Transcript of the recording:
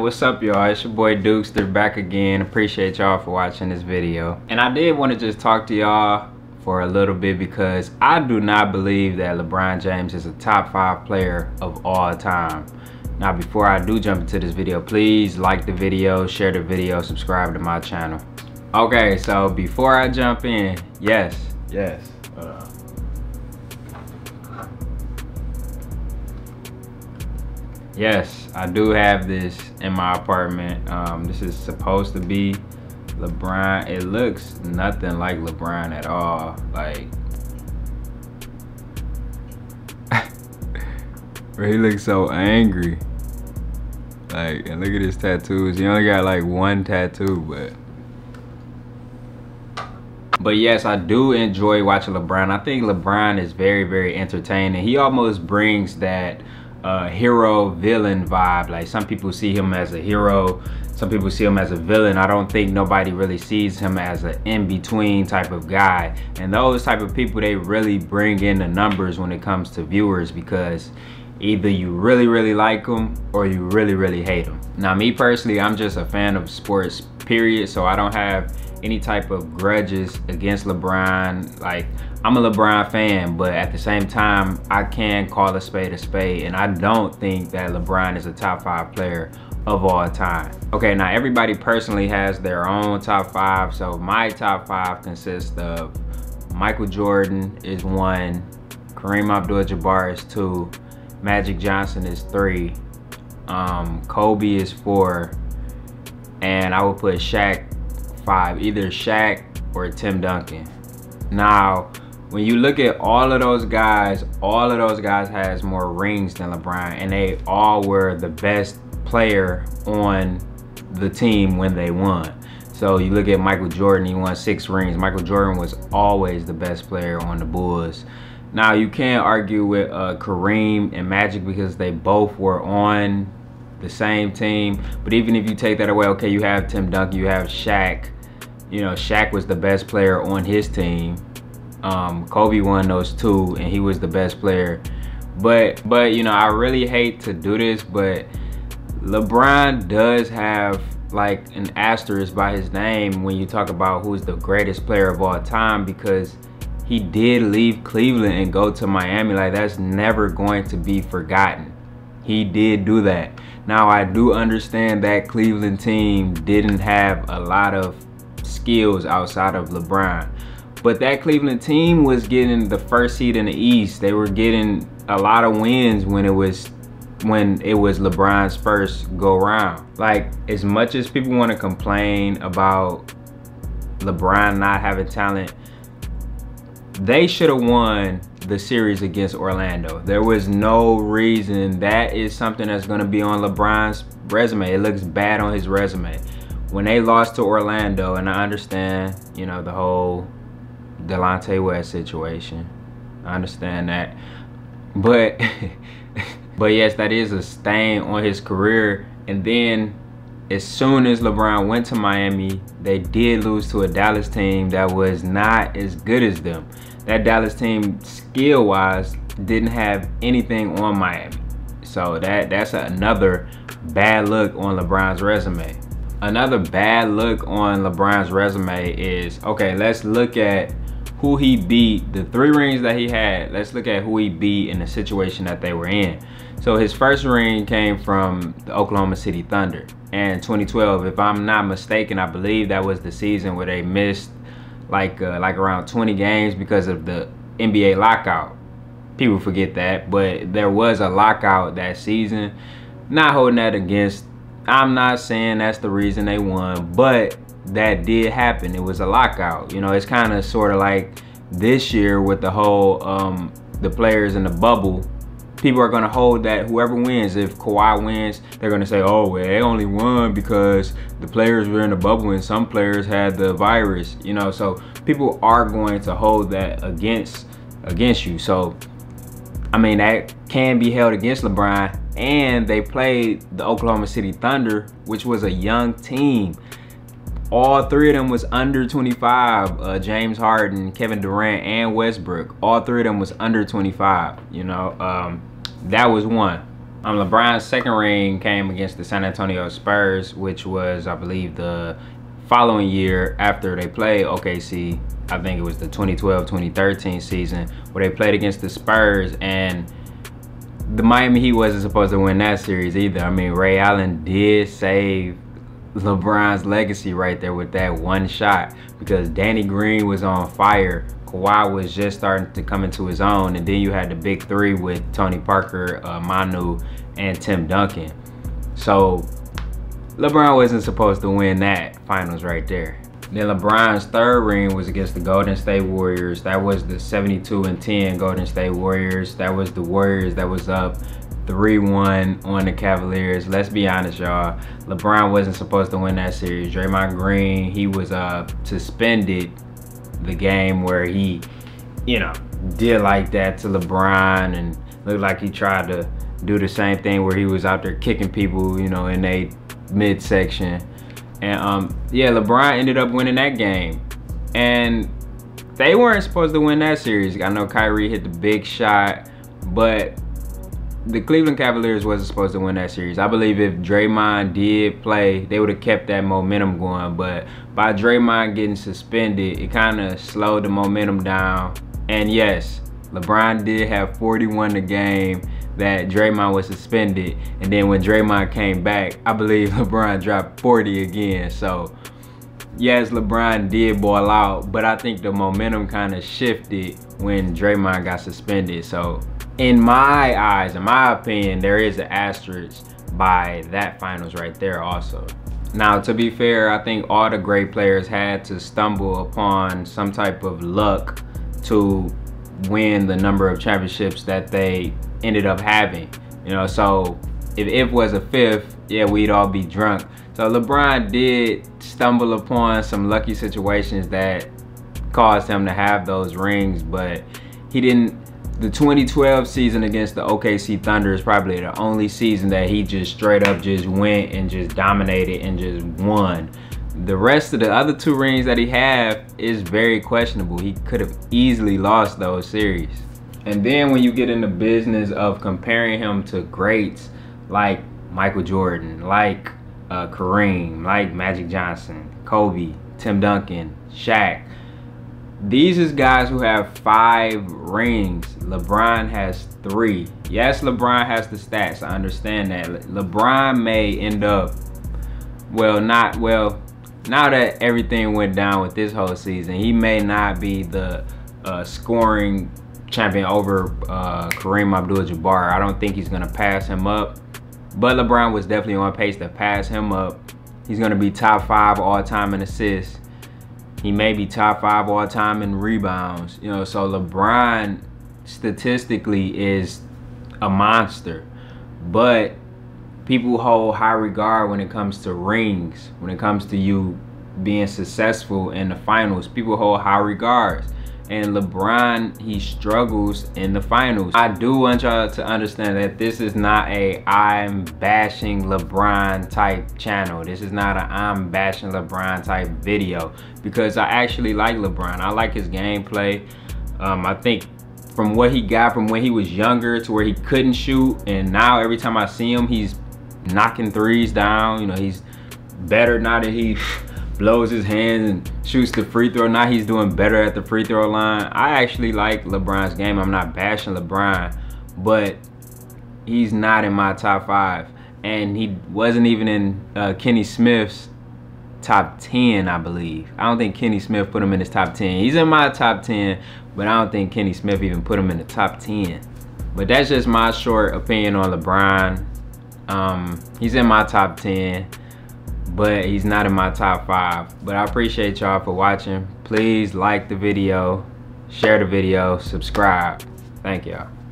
what's up y'all? It's your boy Dukester back again. Appreciate y'all for watching this video. And I did want to just talk to y'all for a little bit because I do not believe that LeBron James is a top five player of all time. Now before I do jump into this video, please like the video, share the video, subscribe to my channel. Okay, so before I jump in, yes, yes. Yes, I do have this in my apartment. Um, this is supposed to be LeBron. It looks nothing like LeBron at all. Like, he looks so angry. Like, and look at his tattoos. He only got like one tattoo, but. But yes, I do enjoy watching LeBron. I think LeBron is very, very entertaining. He almost brings that hero villain vibe. Like some people see him as a hero, some people see him as a villain. I don't think nobody really sees him as an in-between type of guy. And those type of people, they really bring in the numbers when it comes to viewers because either you really, really like them or you really, really hate them. Now, me personally, I'm just a fan of sports, period. So I don't have any type of grudges against LeBron. Like, I'm a LeBron fan, but at the same time, I can call a spade a spade. And I don't think that LeBron is a top five player of all time. Okay, now everybody personally has their own top five. So my top five consists of Michael Jordan is one, Kareem Abdul-Jabbar is two, Magic Johnson is three, um, Kobe is four, and I would put Shaq five, either Shaq or Tim Duncan. Now, when you look at all of those guys, all of those guys has more rings than LeBron, and they all were the best player on the team when they won. So you look at Michael Jordan, he won six rings. Michael Jordan was always the best player on the Bulls. Now you can't argue with uh, Kareem and Magic because they both were on the same team. But even if you take that away, okay, you have Tim Duncan, you have Shaq. You know, Shaq was the best player on his team. Um, Kobe won those two, and he was the best player. But but you know, I really hate to do this, but LeBron does have like an asterisk by his name when you talk about who's the greatest player of all time because he did leave Cleveland and go to Miami. Like that's never going to be forgotten. He did do that. Now I do understand that Cleveland team didn't have a lot of skills outside of LeBron. But that Cleveland team was getting the first seed in the East. They were getting a lot of wins when it was when it was LeBron's first go round. Like as much as people want to complain about LeBron not having talent, they should have won the series against Orlando. There was no reason. That is something that's going to be on LeBron's resume. It looks bad on his resume. When they lost to Orlando, and I understand, you know, the whole Delonte West situation. I understand that. But, but yes, that is a stain on his career. And then as soon as LeBron went to Miami, they did lose to a Dallas team that was not as good as them. That Dallas team, skill-wise, didn't have anything on Miami. So that that's another bad look on LeBron's resume. Another bad look on LeBron's resume is, okay, let's look at who he beat, the three rings that he had. Let's look at who he beat in the situation that they were in. So his first ring came from the Oklahoma City Thunder. And 2012, if I'm not mistaken, I believe that was the season where they missed like uh, like around 20 games because of the NBA lockout. People forget that, but there was a lockout that season. Not holding that against. I'm not saying that's the reason they won, but that did happen. It was a lockout. You know, it's kind of sort of like this year with the whole um, the players in the bubble people are going to hold that whoever wins, if Kawhi wins, they're going to say, oh, well, they only won because the players were in the bubble and some players had the virus, you know, so people are going to hold that against against you. So, I mean, that can be held against LeBron. And they played the Oklahoma City Thunder, which was a young team. All three of them was under 25. Uh, James Harden, Kevin Durant, and Westbrook. All three of them was under 25. You know, um, that was one. Um, LeBron's second ring came against the San Antonio Spurs, which was, I believe, the following year after they played OKC. I think it was the 2012-2013 season where they played against the Spurs and the Miami Heat wasn't supposed to win that series either. I mean, Ray Allen did save LeBron's legacy right there with that one shot because Danny Green was on fire. Kawhi was just starting to come into his own, and then you had the big three with Tony Parker, uh, Manu, and Tim Duncan. So LeBron wasn't supposed to win that finals right there. Then LeBron's third ring was against the Golden State Warriors. That was the 72 and 10 Golden State Warriors. That was the Warriors that was up 3-1 on the Cavaliers. Let's be honest, y'all. LeBron wasn't supposed to win that series. Draymond Green, he was uh, suspended the game where he, you know, did like that to LeBron and looked like he tried to do the same thing where he was out there kicking people, you know, and a midsection. And um, yeah, LeBron ended up winning that game. And they weren't supposed to win that series. I know Kyrie hit the big shot, but the Cleveland Cavaliers wasn't supposed to win that series. I believe if Draymond did play, they would have kept that momentum going. But by Draymond getting suspended, it kind of slowed the momentum down. And yes, LeBron did have 41 the game that Draymond was suspended. And then when Draymond came back, I believe LeBron dropped 40 again. So yes, LeBron did ball out, but I think the momentum kind of shifted when Draymond got suspended. So in my eyes, in my opinion, there is an asterisk by that finals right there also. Now, to be fair, I think all the great players had to stumble upon some type of luck to win the number of championships that they ended up having. You know, so if it was a fifth, yeah, we'd all be drunk. So LeBron did stumble upon some lucky situations that caused him to have those rings, but he didn't. The 2012 season against the OKC Thunder is probably the only season that he just straight up just went and just dominated and just won. The rest of the other two rings that he have is very questionable. He could have easily lost those series. And then when you get in the business of comparing him to greats like Michael Jordan, like uh, Kareem, like Magic Johnson, Kobe, Tim Duncan, Shaq, these is guys who have five rings. LeBron has three. Yes, LeBron has the stats. I understand that. LeBron may end up, well, not, well, now that everything went down with this whole season, he may not be the uh, scoring champion over uh, Kareem Abdul-Jabbar. I don't think he's gonna pass him up, but LeBron was definitely on pace to pass him up. He's gonna be top five all time in assists. He may be top five all time in rebounds. You know, so LeBron statistically is a monster, but people hold high regard when it comes to rings, when it comes to you being successful in the finals. People hold high regards and LeBron he struggles in the finals. I do want y'all to understand that this is not a I'm bashing LeBron type channel. This is not a I'm bashing LeBron type video because I actually like LeBron. I like his gameplay. Um, I think from what he got from when he was younger to where he couldn't shoot and now every time I see him he's knocking threes down. You know, he's better now that he blows his hands and shoots the free throw. Now he's doing better at the free throw line. I actually like LeBron's game. I'm not bashing LeBron, but he's not in my top five. And he wasn't even in uh, Kenny Smith's top 10, I believe. I don't think Kenny Smith put him in his top 10. He's in my top 10, but I don't think Kenny Smith even put him in the top 10. But that's just my short opinion on LeBron. Um, he's in my top 10 but he's not in my top five. But I appreciate y'all for watching. Please like the video, share the video, subscribe. Thank y'all.